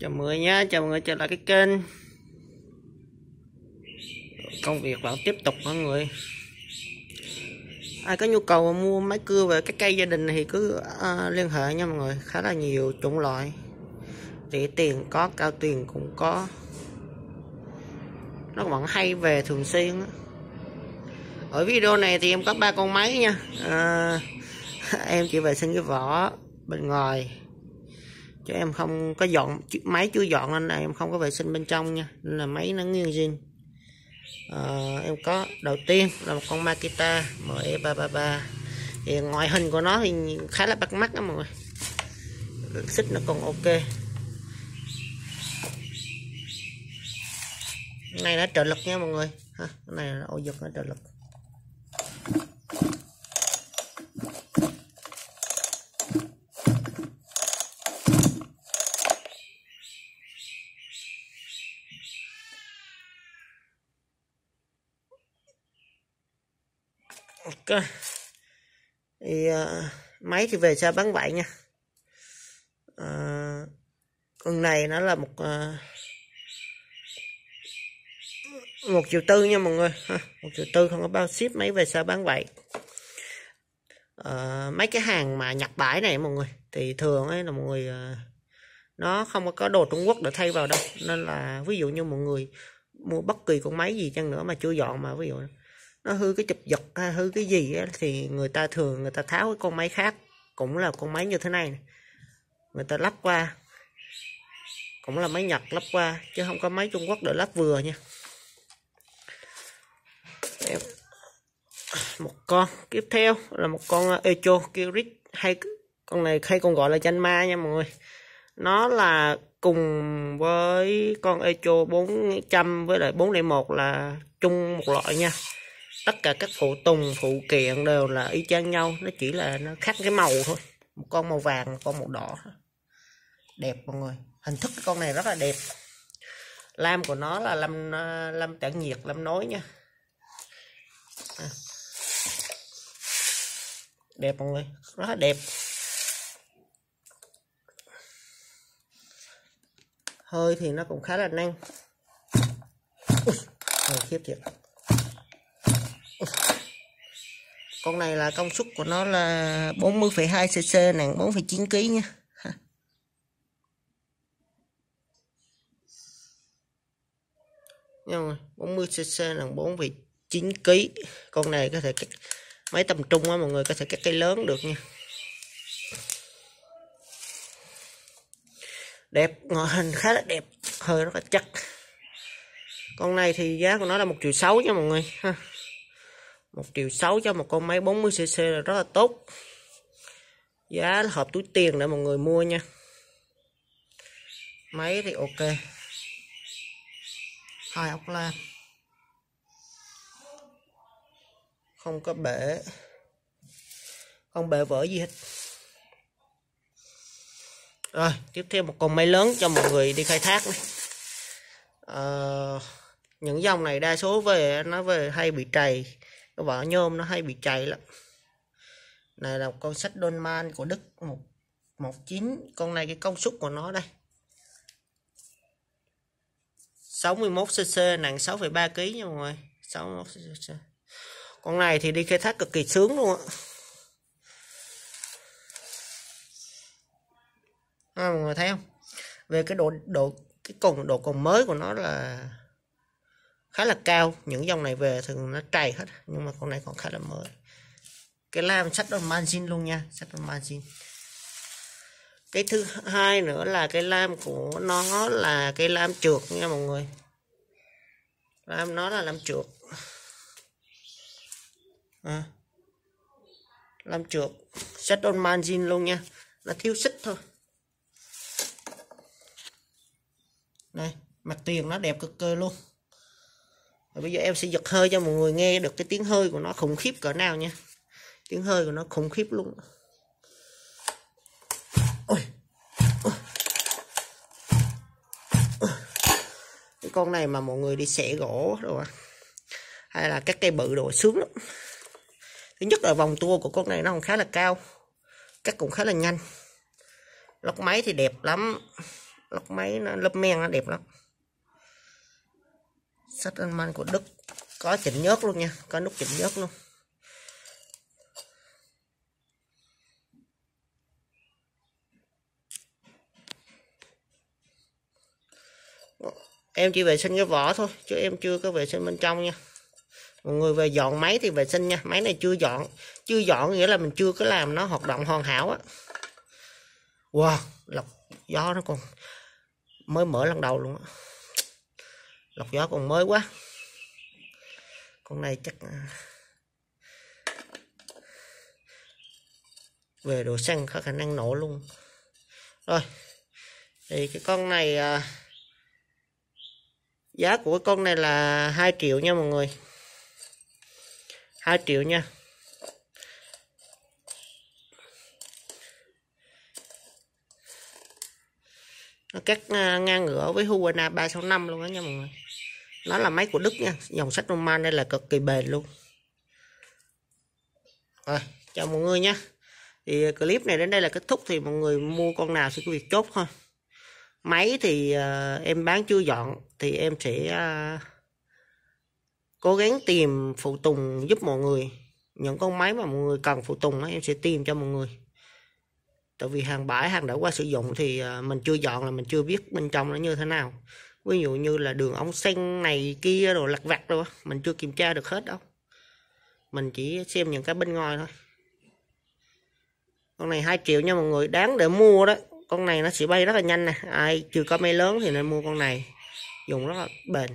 chào mọi người nhé chào mọi người trở lại cái kênh. Công việc vẫn tiếp tục mọi người? Ai có nhu cầu mua máy cưa về cái cây gia đình thì cứ uh, liên hệ nha mọi người khá là nhiều chủng loại. Rẻ tiền có cao tiền cũng có. Nó vẫn hay về thường xuyên ở video này thì em có ba con máy nha. À, em chỉ vệ sinh cái vỏ bên ngoài chứ em không có dọn máy chưa dọn nên em không có vệ sinh bên trong nha. Nên là máy nó nghiêng zin. À, em có đầu tiên là một con Makita ME333 thì ngoại hình của nó thì khá là bắt mắt đó mọi người. Xích nó còn ok. Này nó trợ lực nha mọi người. Ha cái này là ô giật nó trợ lực. Ok. Thì uh, máy thì về xa bán vậy nha. Uh, con này nó là một uh, một triệu tư nha mọi người. Ha. một triệu tư không có bao ship máy về sao bán vậy uh, mấy cái hàng mà nhập bãi này mọi người thì thường ấy là mọi người uh, nó không có đồ Trung Quốc để thay vào đâu. Nên là ví dụ như mọi người mua bất kỳ con máy gì chăng nữa mà chưa dọn mà ví dụ nó hư cái chụp giật hay hư cái gì á, thì người ta thường người ta tháo cái con máy khác cũng là con máy như thế này, người ta lắp qua cũng là máy Nhật lắp qua chứ không có máy Trung Quốc để lắp vừa nha. Một con tiếp theo là một con à, Echo Kirit hay con này hay còn gọi là chanh ma nha mọi người. Nó là cùng với con Echo 400 với lại 401 là chung một loại nha tất cả các phụ tùng phụ kiện đều là y chang nhau. Nó chỉ là nó khác cái màu thôi. Một con màu vàng một con màu đỏ đẹp mọi người. Hình thức con này rất là đẹp. Lam của nó là lam à, lam tản nhiệt lam nối nha. À. đẹp mọi người. Rất là đẹp. Hơi thì nó cũng khá là năng. Ui, khiếp thiệt. Con này là công suất của nó là 40,2 cc nặng 4,9 kg nha. Nhau 40 cc nặng 4,9 kg con này có thể cắt máy tầm trung á mọi người có thể cắt cây lớn được nha. Đẹp ngoại hình khá là đẹp hơi rất là chắc. Con này thì giá của nó là một triệu sáu nha mọi người ha một triệu sáu cho một con máy 40cc là rất là tốt. Giá hợp túi tiền để mọi người mua nha. Máy thì ok. Hai ốc lam không có bể. Không bể vỡ gì hết. Rồi tiếp theo một con máy lớn cho mọi người đi khai thác này. À, những dòng này đa số về nó về hay bị trầy cái vỏ nhôm nó hay bị chảy lắm. Này là một con sách Dolman của Đức một một chín. Con này cái công suất của nó đây. 61 cc nặng 6,3 kg nha mọi người. 61 cc con này thì đi khai thác cực kỳ sướng luôn á. À, mọi người thấy không? Về cái độ độ cái cùng độ còn mới của nó là khá là cao. Những dòng này về thường nó trầy hết, nhưng mà con này còn khá là mới. Cái lam sắt đòn margin luôn nha, sắt đòn margin cái thứ hai nữa là cái lam của nó là cái lam trượt nha mọi người. Lam nó là lam trượt à. lam trượt sắt on margin luôn nha. Nó thiếu xích thôi. Đây mặt tiền nó đẹp cực kỳ luôn và bây giờ em sẽ giật hơi cho mọi người nghe được cái tiếng hơi của nó khủng khiếp cỡ nào nha. Tiếng hơi của nó khủng khiếp luôn. Ôi. cái con này mà mọi người đi xẻ gỗ rồi hay là các cây bự đồ sướng lắm. Thứ nhất là vòng tua của con này nó còn khá là cao. Cắt cũng khá là nhanh. Lóc máy thì đẹp lắm. Lóc máy nó, lớp men nó đẹp lắm sách anh man của Đức. Có chỉnh nhớt luôn nha, có nút chỉnh nhớt luôn. Em chỉ vệ sinh cái vỏ thôi, chứ em chưa có vệ sinh bên trong nha. Mọi người về dọn máy thì vệ sinh nha, máy này chưa dọn. Chưa dọn nghĩa là mình chưa có làm nó hoạt động hoàn hảo á. Wow, lọc gió nó còn mới mở lần đầu luôn á lọc gió còn mới quá. Con này chắc à, về đồ xăng có khả năng nổ luôn. Rồi thì cái con này à, giá của cái con này là 2 triệu nha mọi người. 2 triệu nha. Nó cắt à, ngang ngửa với Huawei 365 luôn đó nha mọi người nó là máy của Đức nha dòng sách Roman đây là cực kỳ bền luôn. Rồi chào mọi người nhé thì ờ, clip này đến đây là kết thúc thì mọi người mua con nào sẽ có việc chốt thôi. Máy thì uh, em bán chưa dọn thì em sẽ uh, cố gắng tìm phụ tùng giúp mọi người. Những con máy mà mọi người cần phụ tùng đó, em sẽ tìm cho mọi người. Tại vì hàng bãi hàng đã qua sử dụng thì uh, mình chưa dọn là mình chưa biết bên trong nó như thế nào ví dụ như là đường ống xanh này kia rồi lặt vặt rồi mình chưa kiểm tra được hết đâu. Mình chỉ xem những cái bên ngoài thôi. Con này 2 triệu nha mọi người, đáng để mua đó. Con này nó sẽ bay rất là nhanh nè. Ai chưa có máy lớn thì nên mua con này. Dùng rất là bền.